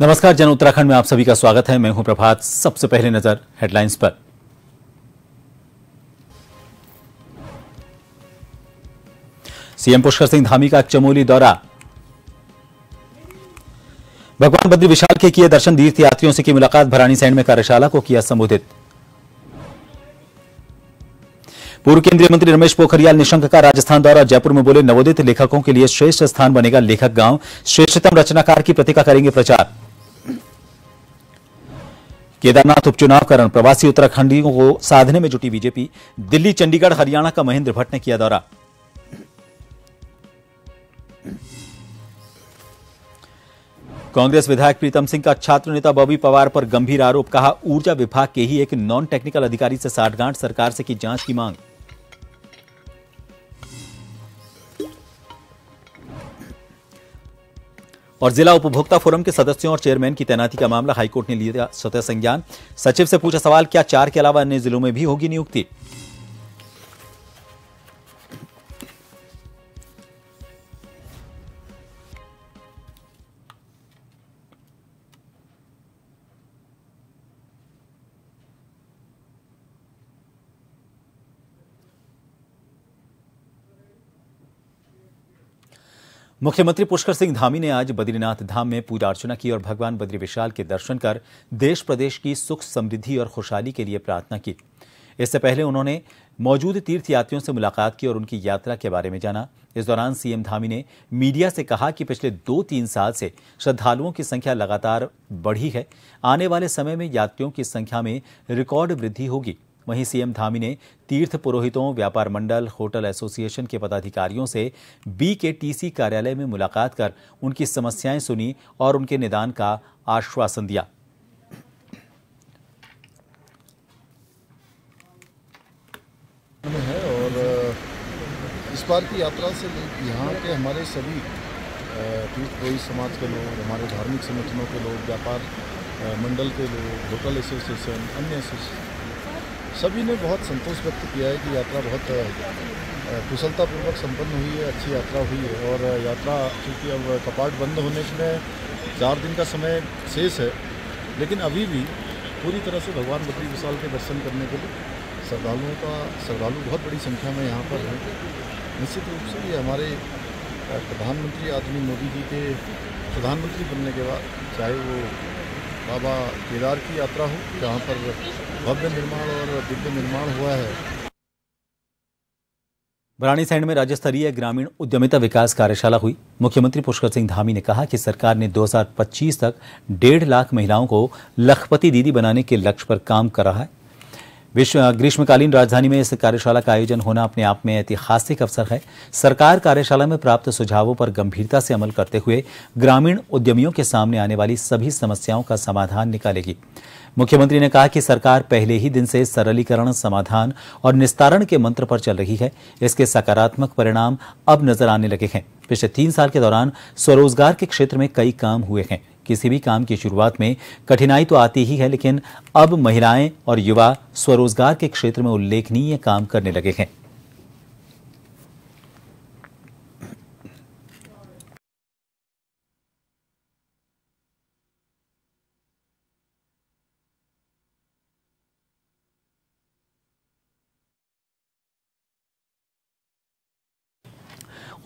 नमस्कार, जन उत्तराखंड में आप सभी का स्वागत है। मैं हूँ प्रभात। सबसे पहले नज़र हेडलाइंस पर। सीएम पुष्कर सिंह धामी का चमोली दौरा। भगवान बद्री विशाल के किए दर्शन तीर्थ यात्रियों से की मुलाकात भरानी सैंड में कार्यशाला को किया संबोधित। पूर्व केंद्रीय मंत्री रमेश पोखरियाल निशंक का राजस्थान दौरा जयपुर में बोले, नवोदित लेखकों के लिए श्रेष्ठ स्थान बनेगा लेखक गाँव। श्रेष्ठतम रचनाकार की प्रतिका करेंगे प्रचार। केदारनाथ उपचुनाव कारण प्रवासी उत्तराखंडियों को साधने में जुटी बीजेपी। दिल्ली, चंडीगढ़, हरियाणा का महेंद्र भट्ट ने किया दौरा। कांग्रेस विधायक प्रीतम सिंह का छात्र नेता बॉबी पवार पर गंभीर आरोप, कहा, ऊर्जा विभाग के ही एक नॉन टेक्निकल अधिकारी से साठगांठ सरकार से की जाँच की मांग। और जिला उपभोक्ता फोरम के सदस्यों और चेयरमैन की तैनाती का मामला हाईकोर्ट ने लिया स्वतः संज्ञान। सचिव से पूछा सवाल, क्या चार के अलावा अन्य जिलों में भी होगी नियुक्ति? मुख्यमंत्री पुष्कर सिंह धामी ने आज बद्रीनाथ धाम में पूजा अर्चना की और भगवान बद्री विशाल के दर्शन कर देश प्रदेश की सुख समृद्धि और खुशहाली के लिए प्रार्थना की। इससे पहले उन्होंने मौजूद तीर्थ यात्रियों से मुलाकात की और उनकी यात्रा के बारे में जाना। इस दौरान सीएम धामी ने मीडिया से कहा कि पिछले दो तीन साल से श्रद्धालुओं की संख्या लगातार बढ़ी है। आने वाले समय में यात्रियों की संख्या में रिकॉर्ड वृद्धि होगी। वहीं सीएम धामी ने तीर्थ पुरोहितों, व्यापार मंडल, होटल एसोसिएशन के पदाधिकारियों से बी के टीसी कार्यालय में मुलाकात कर उनकी समस्याएँ सुनी और उनके निदान का आश्वासन दिया। है और इस बार की यात्रा से यहाँ के हमारे सभी तीर्थ कोई समाज के लोग, हमारे धार्मिक संगठनों के लोग, व्यापार मंडल के लोग, होटल एसोसिएशन, अन्य सभी ने बहुत संतोष व्यक्त किया है कि यात्रा बहुत कुशलतापूर्वक संपन्न हुई है, अच्छी यात्रा हुई है और यात्रा चूँकि अब कपाट बंद होने में चार दिन का समय शेष है, लेकिन अभी भी पूरी तरह से भगवान बद्री विशाल के दर्शन करने के लिए श्रद्धालुओं का, श्रद्धालु बहुत बड़ी संख्या में यहाँ पर हैं। निश्चित रूप से ये हमारे प्रधानमंत्री आदमी मोदी जी के प्रधानमंत्री बनने के बाद, चाहे वो बाबा केदार की यात्रा हो, जहाँ पर भव्य निर्माण और दिव्य निर्माण हुआ है। बरानी सैंड में राज्य स्तरीय ग्रामीण उद्यमिता विकास कार्यशाला हुई। मुख्यमंत्री पुष्कर सिंह धामी ने कहा कि सरकार ने 2025 तक डेढ़ लाख महिलाओं को लखपति दीदी बनाने के लक्ष्य पर काम कर रहा है। विश्व ग्रीष्मकालीन राजधानी में इस कार्यशाला का आयोजन होना अपने आप में ऐतिहासिक अवसर है। सरकार कार्यशाला में प्राप्त सुझावों पर गंभीरता से अमल करते हुए ग्रामीण उद्यमियों के सामने आने वाली सभी समस्याओं का समाधान निकालेगी। मुख्यमंत्री ने कहा कि सरकार पहले ही दिन से सरलीकरण, समाधान और निस्तारण के मंत्र पर चल रही है। इसके सकारात्मक परिणाम अब नज़र आने लगे हैं। पिछले तीन साल के दौरान स्वरोजगार के क्षेत्र में कई काम हुए हैं। किसी भी काम की शुरुआत में कठिनाई तो आती ही है, लेकिन अब महिलाएँ और युवा स्वरोजगार के क्षेत्र में उल्लेखनीय काम करने लगे हैं।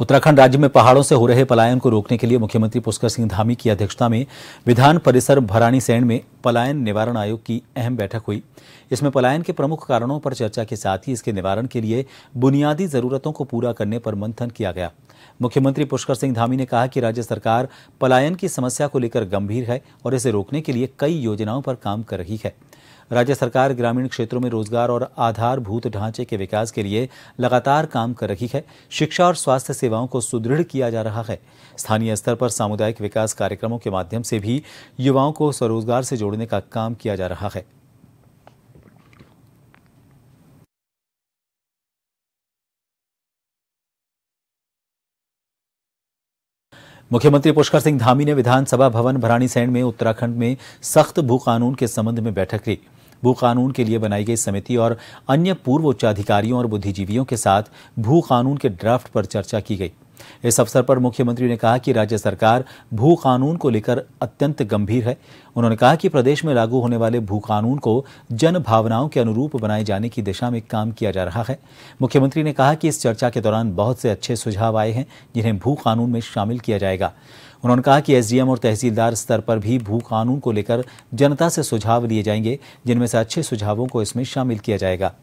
उत्तराखंड राज्य में पहाड़ों से हो रहे पलायन को रोकने के लिए मुख्यमंत्री पुष्कर सिंह धामी की अध्यक्षता में विधान परिसर भरानी सैंड में पलायन निवारण आयोग की अहम बैठक हुई। इसमें पलायन के प्रमुख कारणों पर चर्चा के साथ ही इसके निवारण के लिए बुनियादी जरूरतों को पूरा करने पर मंथन किया गया। मुख्यमंत्री पुष्कर सिंह धामी ने कहा कि राज्य सरकार पलायन की समस्या को लेकर गंभीर है और इसे रोकने के लिए कई योजनाओं पर काम कर रही है। राज्य सरकार ग्रामीण क्षेत्रों में रोज़गार और आधारभूत ढांचे के विकास के लिए लगातार काम कर रही है। शिक्षा और स्वास्थ्य सेवाओं को सुदृढ़ किया जा रहा है। स्थानीय स्तर पर सामुदायिक विकास कार्यक्रमों के माध्यम से भी युवाओं को स्वरोजगार से जोड़ने का काम किया जा रहा है। मुख्यमंत्री पुष्कर सिंह धामी ने विधानसभा भवन भरानीसैन में उत्तराखंड में सख्त भू कानून के संबंध में बैठक ली। भू कानून के लिए बनाई गई समिति और अन्य पूर्व उच्चाधिकारियों और बुद्धिजीवियों के साथ भू कानून के ड्राफ्ट पर चर्चा की गई। इस अवसर पर मुख्यमंत्री ने कहा कि राज्य सरकार भू कानून को लेकर अत्यंत गंभीर है। उन्होंने कहा कि प्रदेश में लागू होने वाले भू कानून को जन भावनाओं के अनुरूप बनाए जाने की दिशा में काम किया जा रहा है। मुख्यमंत्री ने कहा कि इस चर्चा के दौरान बहुत से अच्छे सुझाव आए हैं जिन्हें भू कानून में शामिल किया जाएगा। उन्होंने कहा कि एसडीएम और तहसीलदार स्तर पर भी भू कानून को लेकर जनता से सुझाव लिए जाएँगे, जिनमें से अच्छे सुझावों को इसमें शामिल किया जाएगा।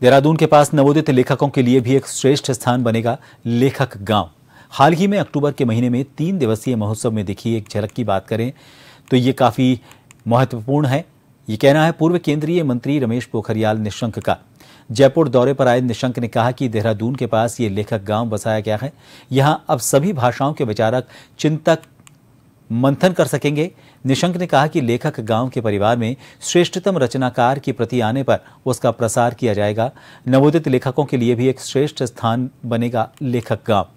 देहरादून के पास नवोदित लेखकों के लिए भी एक श्रेष्ठ स्थान बनेगा लेखक गाँव। हाल ही में अक्टूबर के महीने में तीन दिवसीय महोत्सव में दिखी एक झलक की बात करें तो ये काफ़ी महत्वपूर्ण है। ये कहना है पूर्व केंद्रीय मंत्री रमेश पोखरियाल निशंक का। जयपुर दौरे पर आए निशंक ने कहा कि देहरादून के पास ये लेखक गाँव बसाया गया है। यहाँ अब सभी भाषाओं के विचारक चिंतक मंथन कर सकेंगे। निशंक ने कहा कि लेखक गाँव के परिवार में श्रेष्ठतम रचनाकार की प्रति आने पर उसका प्रसार किया जाएगा। नवोदित लेखकों के लिए भी एक श्रेष्ठ स्थान बनेगा लेखक गाँव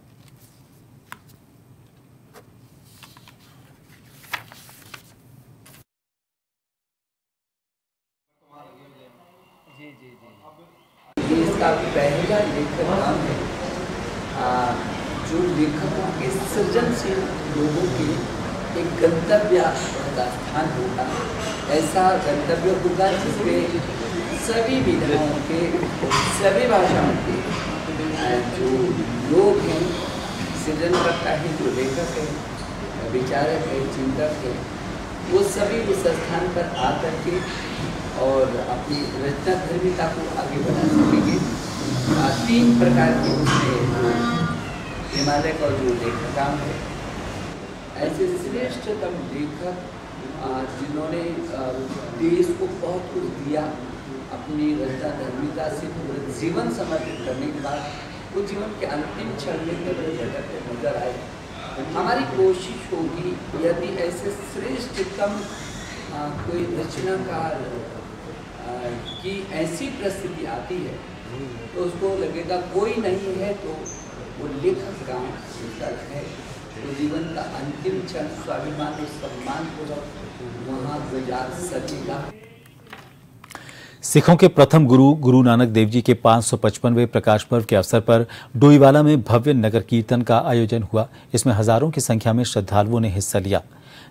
देश का पहला लेखक नाम है आ, जो लेखकों के सृजनशील लोगों के एक गंतव्य का स्थान होगा। ऐसा गंतव्य होगा जिसमें सभी विधाओं के, सभी भाषाओं के जो लोग हैं, सृजनकर्ता है, जो लेखक है, विचारक है, चिंतक है, वो सभी उस स्थान पर आकर के और अपनी रचना धर्मिता को आगे बढ़ा सकेंगे। तीन प्रकार के उसमें हिमालय का जो लेखक लेखकाम है ऐसे श्रेष्ठतम लेखक जिन्होंने देश को बहुत कुछ दिया अपनी रचना धर्मिता से पूरा जीवन समर्पित करने के बाद वो जीवन के अंतिम क्षण में जगत में नज़र आए। हमारी कोशिश होगी, यदि ऐसे श्रेष्ठतम कोई रचनाकार की ऐसी परिस्थिति आती है तो उसको लगेगा कोई नहीं है तो वो लेखक गाँव है। तो जीवन का अंतिम क्षण स्वाभिमान और सम्मान पूर्वक वहाँ गुजार सकेगा सिखों के प्रथम गुरु गुरु नानक देव जी के 555वें प्रकाश पर्व के अवसर पर डोईवाला में भव्य नगर कीर्तन का आयोजन हुआ। इसमें हज़ारों की संख्या में श्रद्धालुओं ने हिस्सा लिया।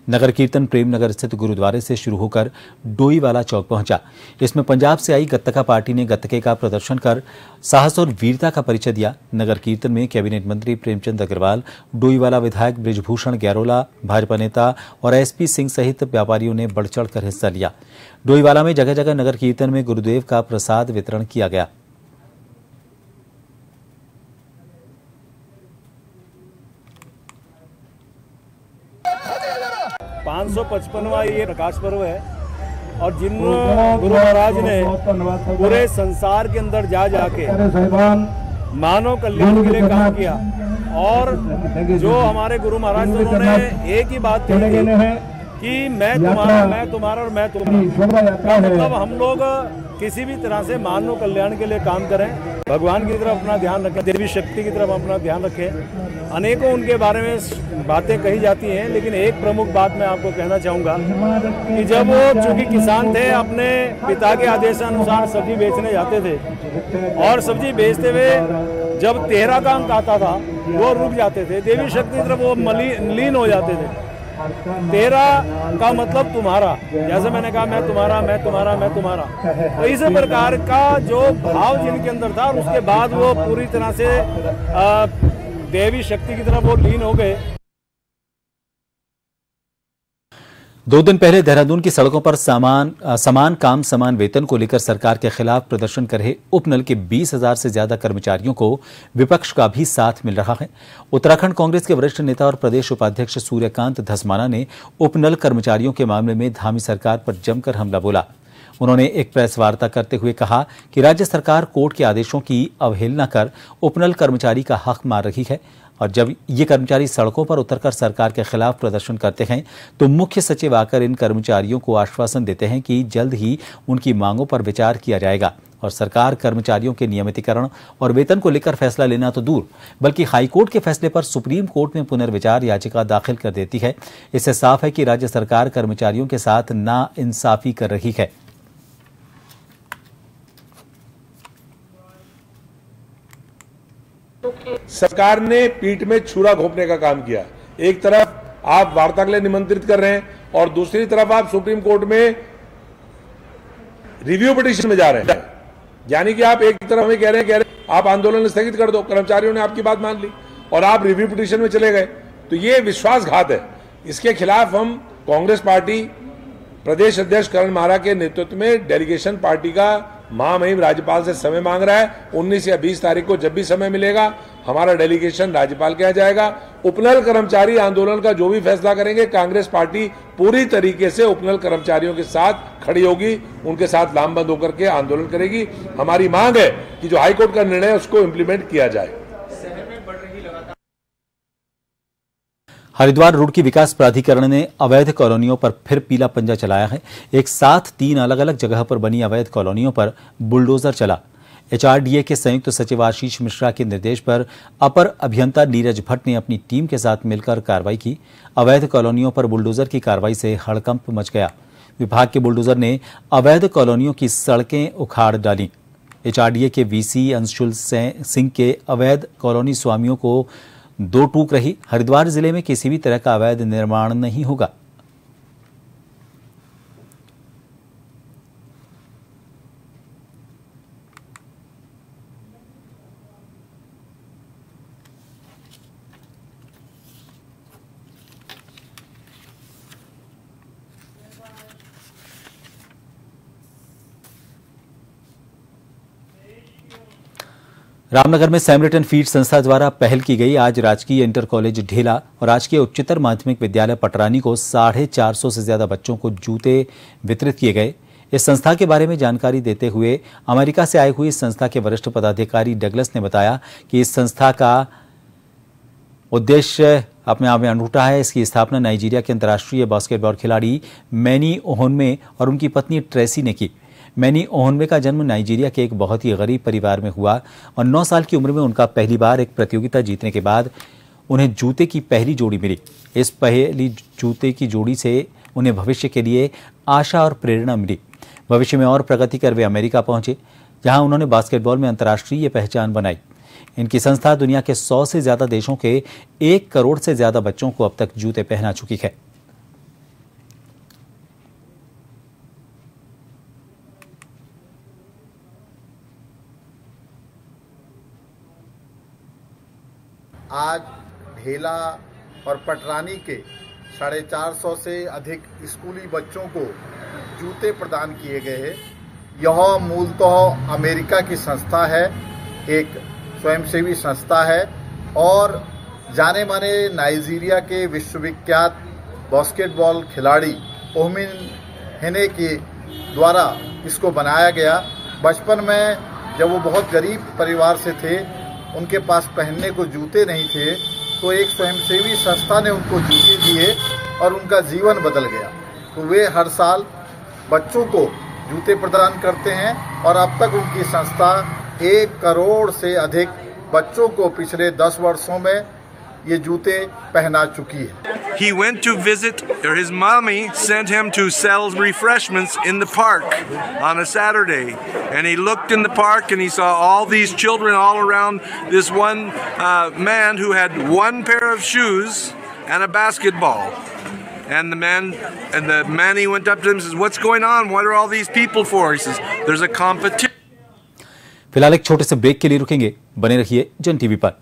नगर कीर्तन प्रेमनगर स्थित गुरुद्वारे से शुरू होकर डोईवाला चौक पहुँचा। इसमें पंजाब से आई गत्तका पार्टी ने गत्तके का प्रदर्शन कर साहस और वीरता का परिचय दिया। नगर कीर्तन में कैबिनेट मंत्री प्रेमचंद अग्रवाल डोईवाला विधायक ब्रिजभूषण गैरोला भाजपा नेता और एसपी सिंह सहित व्यापारियों ने बढ़ चढ़ हिस्सा लिया। डोईवाला में जगह जगह नगर कीर्तन में गुरुदेव का प्रसाद वितरण किया गया। पाँच सौ पचपनवा ये प्रकाश पर्व है। और जिन गुरु महाराज ने पूरे संसार के अंदर जा जाके मानव कल्याण के लिए काम किया। और जो हमारे गुरु महाराज थे उन्होंने एक ही बात कही थी कि मैं तुम्हारा मैं तुम्हारा और मैं तुम्हारा। मतलब हम लोग किसी भी तरह से मानव कल्याण के लिए काम करें। भगवान की तरफ़ अपना ध्यान रखें, देवी शक्ति की तरफ़ अपना ध्यान रखें। अनेकों उनके बारे में बातें कही जाती हैं, लेकिन एक प्रमुख बात मैं आपको कहना चाहूँगा कि जब वो चूँकि किसान थे, अपने पिता के आदेशानुसार सब्ज़ी बेचने जाते थे और सब्ज़ी बेचते हुए जब तेरह का अंक आता था, वो रुक जाते थे। देवी शक्ति तरफ़ वो लीन हो जाते थे। तेरा का मतलब तुम्हारा। जैसे मैंने कहा, मैं तुम्हारा मैं तुम्हारा मैं तुम्हारा। तो इस प्रकार का जो भाव जिनके अंदर था, और उसके बाद वो पूरी तरह से देवी शक्ति की तरफ़ वो लीन हो गए दो दिन पहले देहरादून की सड़कों पर सामान समान काम, समान वेतन को लेकर सरकार के खिलाफ प्रदर्शन कर रहे उपनल के बीस हज़ार से ज़्यादा कर्मचारियों को विपक्ष का भी साथ मिल रहा है। उत्तराखंड कांग्रेस के वरिष्ठ नेता और प्रदेश उपाध्यक्ष सूर्यकांत धसमाना ने उपनल कर्मचारियों के मामले में धामी सरकार पर जमकर हमला बोला। उन्होंने एक प्रेस वार्ता करते हुए कहा कि राज्य सरकार कोर्ट के आदेशों की अवहेलना कर उपनल कर्मचारी का हक मार रही है। और जब ये कर्मचारी सड़कों पर उतरकर सरकार के खिलाफ प्रदर्शन करते हैं तो मुख्य सचिव आकर इन कर्मचारियों को आश्वासन देते हैं कि जल्द ही उनकी मांगों पर विचार किया जाएगा। और सरकार कर्मचारियों के नियमितीकरण और वेतन को लेकर फैसला लेना तो दूर, बल्कि हाईकोर्ट के फैसले पर सुप्रीम कोर्ट में पुनर्विचार याचिका दाखिल कर देती है। इससे साफ़ है कि राज्य सरकार कर्मचारियों के साथ ना इंसाफी कर रही है। सरकार ने पीठ में छुरा घोपने का काम किया। एक तरफ़ आप वार्ता के लिए निमंत्रित कर रहे हैं और दूसरी तरफ़ आप सुप्रीम कोर्ट में रिव्यू पिटिशन में जा रहे हैं। यानी कि आप एक तरफ़ हमें कह रहे हैं, कह रहे हैं, आप आंदोलन स्थगित कर दो, कर्मचारियों ने आपकी बात मान ली और आप रिव्यू पिटिशन में चले गए। तो ये विश्वासघात है। इसके खिलाफ हम कांग्रेस पार्टी, प्रदेश अध्यक्ष करण महारा के नेतृत्व में डेलीगेशन पार्टी का महामहिम राज्यपाल से समय मांग रहा है। 19 या 20 तारीख को जब भी समय मिलेगा, हमारा डेलीगेशन राज्यपाल के यहाँ जाएगा। उपनल कर्मचारी आंदोलन का जो भी फैसला करेंगे, कांग्रेस पार्टी पूरी तरीके से उपनल कर्मचारियों के साथ खड़ी होगी, उनके साथ लामबंद होकर के आंदोलन करेगी। हमारी मांग है कि जो हाईकोर्ट का निर्णय है, उसको इम्प्लीमेंट किया जाए। हरिद्वार रुड़की विकास प्राधिकरण ने अवैध कॉलोनियों पर फिर पीला पंजा चलाया है। एक साथ तीन अलग अलग जगह पर बनी अवैध कॉलोनियों पर बुलडोजर चला। एचआरडीए के संयुक्त सचिव आशीष मिश्रा के निर्देश पर अपर अभियंता नीरज भट्ट ने अपनी टीम के साथ मिलकर कार्रवाई की। अवैध कॉलोनियों पर बुलडोजर की कार्रवाई से हड़कंप मच गया। विभाग के बुलडोजर ने अवैध कॉलोनियों की सड़कें उखाड़ डाली। एचआरडीए के वीसी अंशुल सिंह के अवैध कॉलोनी स्वामियों को दो टूक रही। हरिद्वार ज़िले में किसी भी तरह का अवैध निर्माण नहीं होगा। रामनगर में सैमरिटन फ़ीड संस्था द्वारा पहल की गई। आज राजकीय इंटर कॉलेज ढेला और राजकीय उच्चतर माध्यमिक विद्यालय पटरानी को साढ़े चार सौ से ज़्यादा बच्चों को जूते वितरित किए गए। इस संस्था के बारे में जानकारी देते हुए अमेरिका से आई हुई इस संस्था के वरिष्ठ पदाधिकारी डगलस ने बताया कि इस संस्था का उद्देश्य अपने आप में अनूठा है। इसकी स्थापना नाइजीरिया के अंतर्राष्ट्रीय बास्केटबॉल खिलाड़ी मैनी ओहनमे और उनकी पत्नी ट्रेसी ने की। मैनी ओहनवे का जन्म नाइजीरिया के एक बहुत ही गरीब परिवार में हुआ और नौ साल की उम्र में उनका पहली बार एक प्रतियोगिता जीतने के बाद उन्हें जूते की पहली जोड़ी मिली। इस पहली जूते की जोड़ी से उन्हें भविष्य के लिए आशा और प्रेरणा मिली। भविष्य में और प्रगति कर वे अमेरिका पहुँचे, जहाँ उन्होंने बास्केटबॉल में अंतर्राष्ट्रीय पहचान बनाई। इनकी संस्था दुनिया के सौ से ज़्यादा देशों के एक करोड़ से ज़्यादा बच्चों को अब तक जूते पहना चुकी है। आज ढेला और पटरानी के साढ़े चार सौ से अधिक स्कूली बच्चों को जूते प्रदान किए गए हैं। यह मूलतः अमेरिका की संस्था है, एक स्वयंसेवी संस्था है और जाने माने नाइजीरिया के विश्वविख्यात बास्केटबॉल खिलाड़ी ओमिन हेने के द्वारा इसको बनाया गया। बचपन में जब वो बहुत गरीब परिवार से थे उनके पास पहनने को जूते नहीं थे तो एक स्वयंसेवी संस्था ने उनको जूते दिए और उनका जीवन बदल गया। तो वे हर साल बच्चों को जूते प्रदान करते हैं और अब तक उनकी संस्था एक करोड़ से अधिक बच्चों को पिछले दस वर्षों में ये जूते पहना चुकी है He went to visit, or his mommy sent him to sell refreshments in the park on a Saturday. And he looked in the park and he saw all these children all around this one uh, man who had one pair of shoes and a basketball. And the man, and the man, he went up to him and says, "What's going on? What are all these people for?" He says, "There's a competition." फिलहाल एक छोटे से break के लिए रुकेंगे बने रहिए जन टीवी पर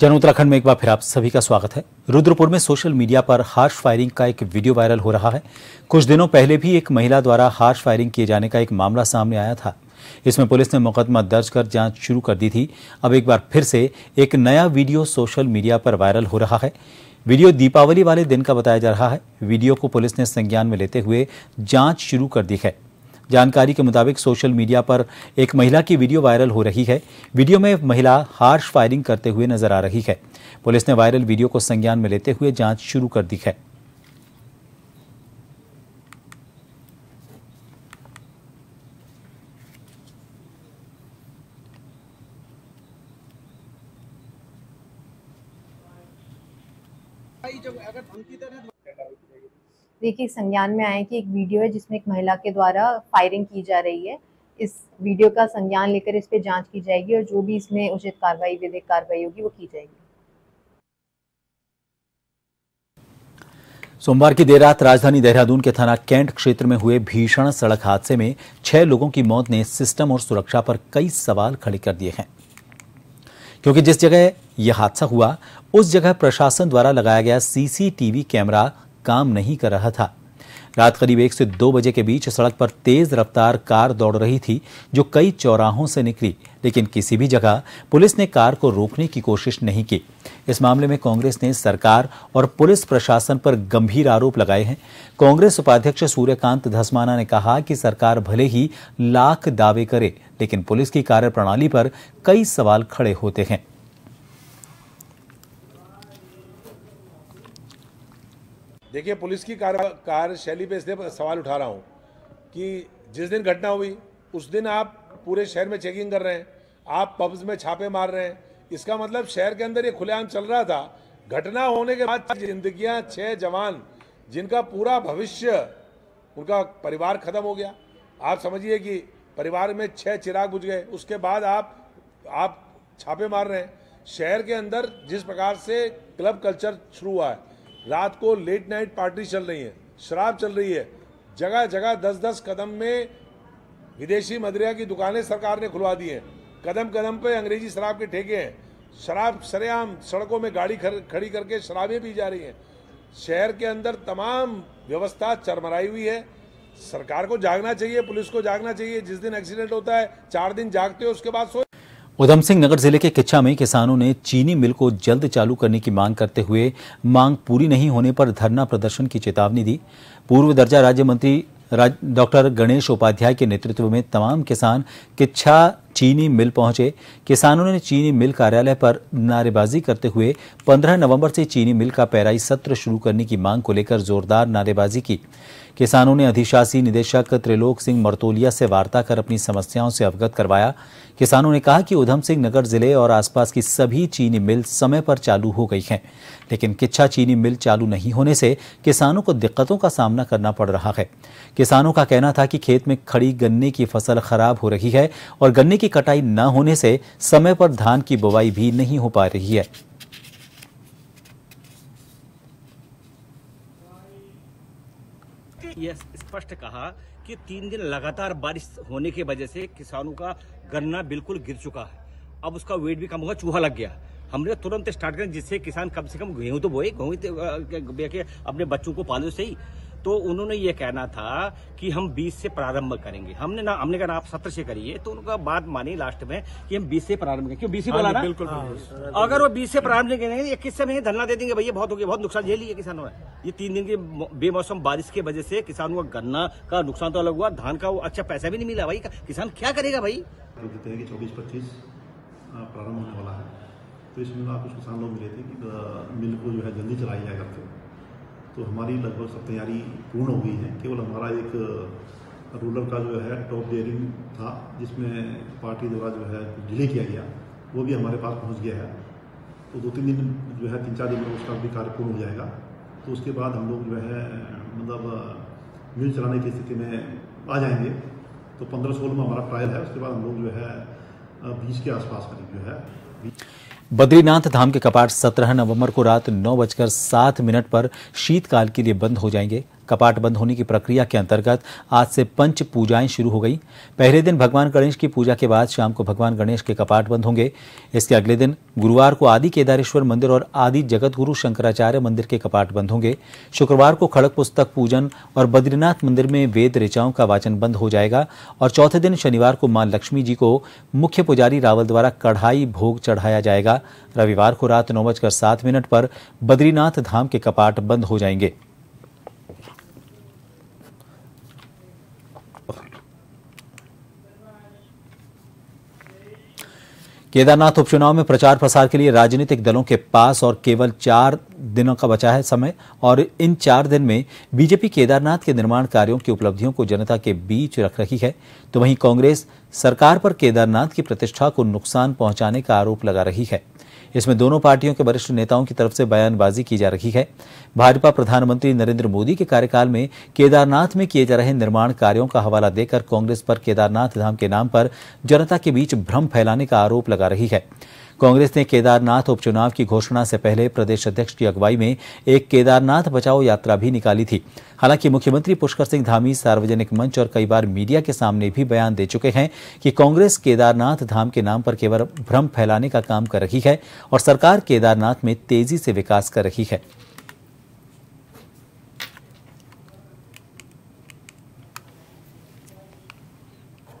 जन उत्तराखंड में एक बार फिर आप सभी का स्वागत है। रुद्रपुर में सोशल मीडिया पर हार्श फायरिंग का एक वीडियो वायरल हो रहा है। कुछ दिनों पहले भी एक महिला द्वारा हार्श फायरिंग किए जाने का एक मामला सामने आया था। इसमें पुलिस ने मुकदमा दर्ज कर जाँच शुरू कर दी थी। अब एक बार फिर से एक नया वीडियो सोशल मीडिया पर वायरल हो रहा है। वीडियो दीपावली वाले दिन का बताया जा रहा है। वीडियो को पुलिस ने संज्ञान में लेते हुए जाँच शुरू कर दी है। जानकारी के मुताबिक सोशल मीडिया पर एक महिला की वीडियो वायरल हो रही है। वीडियो में महिला हार्श फायरिंग करते हुए नज़र आ रही है। पुलिस ने वायरल वीडियो को संज्ञान में लेते हुए जाँच शुरू कर दी है। देखिए, संज्ञान में आया कि एक वीडियो है जिसमें एक महिला के द्वारा फायरिंग की जा रही है। इस वीडियो का संज्ञान लेकर इस पर जाँच की जाएगी और जो भी इसमें उचित कार्रवाई, विधिक कार्रवाई होगी, वो की जाएगी। सोमवार की देर रात राजधानी देहरादून के थाना कैंट क्षेत्र में हुए भीषण सड़क हादसे में छह लोगों की मौत ने सिस्टम और सुरक्षा पर कई सवाल खड़े कर दिए हैं। क्योंकि जिस जगह यह हादसा हुआ, उस जगह प्रशासन द्वारा लगाया गया सीसीटीवी कैमरा काम नहीं कर रहा था। रात करीब एक से दो बजे के बीच सड़क पर तेज रफ्तार कार दौड़ रही थी, जो कई चौराहों से निकली, लेकिन किसी भी जगह पुलिस ने कार को रोकने की कोशिश नहीं की। इस मामले में कांग्रेस ने सरकार और पुलिस प्रशासन पर गंभीर आरोप लगाए हैं। कांग्रेस उपाध्यक्ष सूर्यकांत धसमाना ने कहा कि सरकार भले ही लाख दावे करे, लेकिन पुलिस की कार्यप्रणाली पर कई सवाल खड़े होते हैं। देखिए, पुलिस की कार्य कार्यशैली पे इसलिए सवाल उठा रहा हूँ कि जिस दिन घटना हुई, उस दिन आप पूरे शहर में चेकिंग कर रहे हैं, आप पब्स में छापे मार रहे हैं। इसका मतलब शहर के अंदर ये खुलेआम चल रहा था। घटना होने के बाद जिंदगियाँ छह जवान, जिनका पूरा भविष्य, उनका परिवार खत्म हो गया। आप समझिए कि परिवार में छह चिराग बुझ गए। उसके बाद आप आप छापे मार रहे हैं। शहर के अंदर जिस प्रकार से क्लब कल्चर शुरू हुआ है रात को लेट नाइट पार्टी चल रही है शराब चल रही है। जगह जगह दस दस कदम में विदेशी मदिरा की दुकानें सरकार ने खुलवा दी हैं। कदम कदम पे अंग्रेज़ी शराब के ठेके हैं। शराब सरेआम सड़कों में गाड़ी खर, खड़ी करके शराबें पी जा रही हैं। शहर के अंदर तमाम व्यवस्था चरमराई हुई है। सरकार को जागना चाहिए पुलिस को जागना चाहिए। जिस दिन एक्सीडेंट होता है चार दिन जागते हो उसके बाद सो उधम सिंह नगर ज़िले के किच्छा में किसानों ने चीनी मिल को जल्द चालू करने की मांग करते हुए मांग पूरी नहीं होने पर धरना प्रदर्शन की चेतावनी दी। पूर्व दर्जा राज्य मंत्री डॉक्टर गणेश उपाध्याय के नेतृत्व में तमाम किसान किच्छा चीनी मिल पहुँचे। किसानों ने चीनी मिल कार्यालय पर नारेबाजी करते हुए 15 नवंबर से चीनी मिल का पैराई सत्र शुरू करने की मांग को लेकर जोरदार नारेबाजी की। किसानों ने अधिशासी निदेशक त्रिलोक सिंह मरतोलिया से वार्ता कर अपनी समस्याओं से अवगत करवाया। किसानों ने कहा कि उधम सिंह नगर ज़िले और आसपास की सभी चीनी मिल समय पर चालू हो गई हैं, लेकिन किच्छा चीनी मिल चालू नहीं होने से किसानों को दिक्कतों का सामना करना पड़ रहा है। किसानों का कहना था कि खेत में खड़ी गन्ने की फ़सल खराब हो रही है और गन्ने की कटाई न होने से समय पर धान की बुवाई भी नहीं हो पा रही है। स्पष्ट कहा कि तीन दिन लगातार बारिश होने की वजह से किसानों का गन्ना बिल्कुल गिर चुका है। अब उसका वेट भी कम हुआ चूहा लग गया। हमने तुरंत स्टार्ट किया जिससे किसान कम से कम गेहूँ तो बोए, गेहूँ अपने बच्चों को पालो सही। तो उन्होंने ये कहना था कि हम बीस से प्रारंभ करेंगे। हमने ना हमने कहा आप सत्र से करिए। तो उनका बात मानी लास्ट में कि हम बीस से प्रारंभ करेंगे क्यों बीस ही बोला ना? बिल्कुल अगर वो बीस से प्रारंभ नहीं करेंगे इक्कीस से में धरना दे देंगे भैया? बहुत हो गया बहुत नुकसान झेल लिया किसानों ने। ये तीन दिन की बेमौसम बारिश की वजह से किसानों का गन्ना का नुकसान तो अलग हुआ धान का अच्छा पैसा भी नहीं मिला भाई। किसान क्या करेगा भाई? चौबीस पच्चीस प्रारंभ होने वाला है। तो इसमें कुछ किसान लोग मिले थे कि मिल को जो है जल्दी चलाई जाए करके तो हमारी लगभग सब तैयारी पूर्ण हो गई है। केवल हमारा एक रूलर का जो है, टॉप डेयरिंग था, जिसमें पार्टी द्वारा जो है, डिले किया गया, वो भी हमारे पास पहुँच गया है। तो दो तीन दिन जो है तीन चार दिन में उसका भी कार्य पूर्ण हो जाएगा। तो उसके बाद हम लोग जो है मतलब मिल चलाने की स्थिति में आ जाएँगे। तो पंद्रह सोलह में हमारा ट्रायल है, उसके बाद हम लोग जो है बीस के आसपास करीब जो है बद्रीनाथ धाम के कपाट 17 नवंबर को रात नौ बजकर सात मिनट पर शीतकाल के लिए बंद हो जाएँगे। कपाट बंद होने की प्रक्रिया के अंतर्गत आज से पंच पूजाएँ शुरू हो गई। पहले दिन भगवान गणेश की पूजा के बाद शाम को भगवान गणेश के कपाट बंद होंगे। इसके अगले दिन गुरुवार को आदि केदारेश्वर मंदिर और आदि जगत गुरु शंकराचार्य मंदिर के कपाट बंद होंगे। शुक्रवार को खड़क पुस्तक पूजन और बद्रीनाथ मंदिर में वेद ऋचाओं का वाचन बंद हो जाएगा और चौथे दिन शनिवार को माँ लक्ष्मी जी को मुख्य पुजारी रावल द्वारा कढ़ाई भोग चढ़ाया जाएगा। रविवार को रात नौ बजकर सात मिनट पर बद्रीनाथ धाम के कपाट बंद हो जाएँगे। केदारनाथ उपचुनाव में प्रचार प्रसार के लिए राजनीतिक दलों के पास और केवल चार दिनों का बचा है समय और इन चार दिन में बीजेपी केदारनाथ के निर्माण कार्यों की उपलब्धियों को जनता के बीच रख रही है। तो वहीं कांग्रेस सरकार पर केदारनाथ की प्रतिष्ठा को नुकसान पहुँचाने का आरोप लगा रही है। इसमें दोनों पार्टियों के वरिष्ठ नेताओं की तरफ़ से बयानबाजी की जा रही है। भाजपा प्रधानमंत्री नरेंद्र मोदी के कार्यकाल में केदारनाथ में किए जा रहे निर्माण कार्यों का हवाला देकर कांग्रेस पर केदारनाथ धाम के नाम पर जनता के बीच भ्रम फैलाने का आरोप लगा रही है। कांग्रेस ने केदारनाथ उपचुनाव की घोषणा से पहले प्रदेश अध्यक्ष की अगुवाई में एक केदारनाथ बचाओ यात्रा भी निकाली थी। हालाँकि मुख्यमंत्री पुष्कर सिंह धामी सार्वजनिक मंच और कई बार मीडिया के सामने भी बयान दे चुके हैं कि कांग्रेस केदारनाथ धाम के नाम पर केवल भ्रम फैलाने का काम कर रही है और सरकार केदारनाथ में तेज़ी से विकास कर रही है।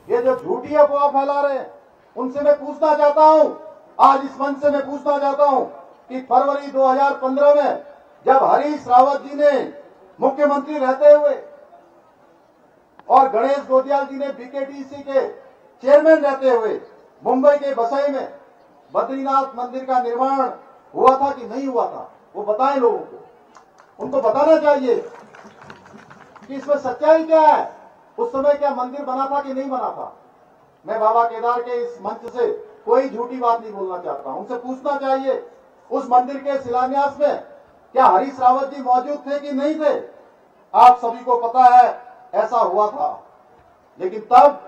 ये जो झूठी अफवाह फैला रहे हैं, उनसे मैं पूछना चाहता हूँ आज इस मंच से मैं पूछना चाहता हूँ कि फरवरी 2015 में जब हरीश रावत जी ने मुख्यमंत्री रहते हुए और गणेश गोदियाल जी ने बीकेटीसी के चेयरमैन रहते हुए मुंबई के बसई में बद्रीनाथ मंदिर का निर्माण हुआ था कि नहीं हुआ था, वो बताएँ लोगों को। उनको बताना चाहिए कि इसमें सच्चाई क्या है? उस समय क्या मंदिर बना था कि नहीं बना था? मैं बाबा केदार के इस मंच से कोई झूठी बात नहीं बोलना चाहता। उनसे पूछना चाहिए उस मंदिर के शिलान्यास में, क्या हरीश रावत जी मौजूद थे कि नहीं थे? आप सभी को पता है, ऐसा हुआ था। लेकिन तब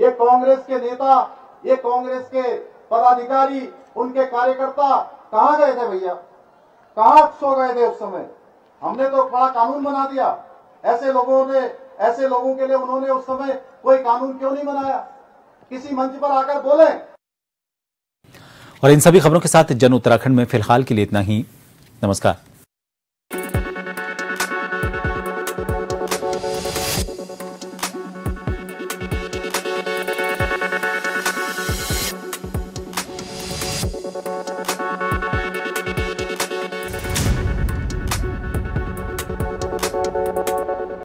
ये कांग्रेस के नेता, ये कांग्रेस के पदाधिकारी, उनके कार्यकर्ता कहाँ गए थे भैया? कहा सो गए थे उस समय? हमने तो बड़ा कानून बना दिया। ऐसे लोगों ने, ऐसे लोगों के लिए उन्होंने उस समय कोई कानून क्यों नहीं बनाया? किसी मंच पर आकर बोले और इन सभी खबरों के साथ जन उत्तराखंड में फ़िलहाल के लिए इतना ही। नमस्कार।